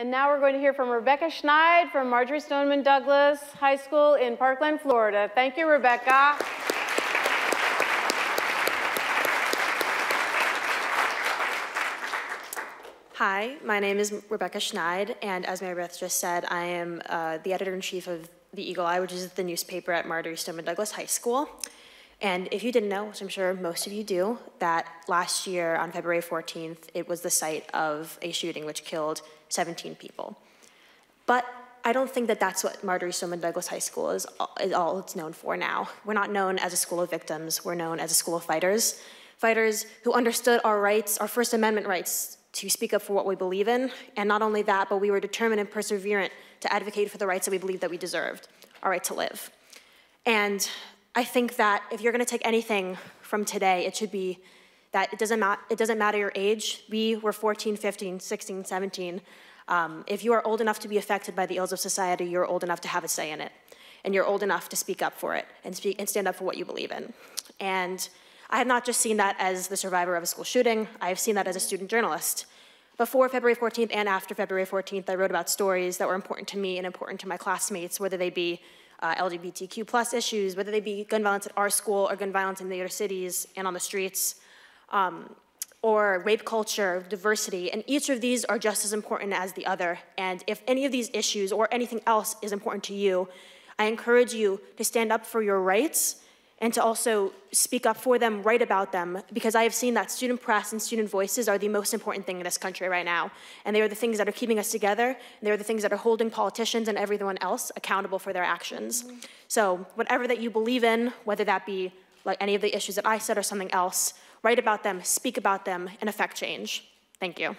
And now we're going to hear from Rebecca Schneid from Marjory Stoneman Douglas High School in Parkland, Florida. Thank you, Rebecca. Hi, my name is Rebecca Schneid, and as Mary Beth just said, I am uh, the editor-in-chief of the Eagle Eye, which is the newspaper at Marjory Stoneman Douglas High School. And if you didn't know, which I'm sure most of you do, that last year on February 14th, it was the site of a shooting which killed 17 people. But I don't think that that's what Marjory Stoneman Douglas High School is, is all it's known for now. We're not known as a school of victims, we're known as a school of fighters. Fighters who understood our rights, our First Amendment rights, to speak up for what we believe in. And not only that, but we were determined and perseverant to advocate for the rights that we believed that we deserved, our right to live. And I think that if you're gonna take anything from today, it should be that it doesn't, ma- it doesn't matter your age. We were 14, 15, 16, 17. Um, if you are old enough to be affected by the ills of society, you're old enough to have a say in it. And you're old enough to speak up for it and, speak, and stand up for what you believe in. And I have not just seen that as the survivor of a school shooting, I have seen that as a student journalist. Before February 14th and after February 14th, I wrote about stories that were important to me and important to my classmates, whether they be uh, LGBTQ plus issues, whether they be gun violence at our school or gun violence in the inner cities and on the streets, um, or rape culture, diversity, and each of these are just as important as the other. And if any of these issues or anything else is important to you, I encourage you to stand up for your rights and to also speak up for them, write about them, because I have seen that student press and student voices are the most important thing in this country right now. And they are the things that are keeping us together, and they are the things that are holding politicians and everyone else accountable for their actions. So, whatever that you believe in, whether that be like any of the issues that I said or something else, write about them, speak about them, and affect change. Thank you.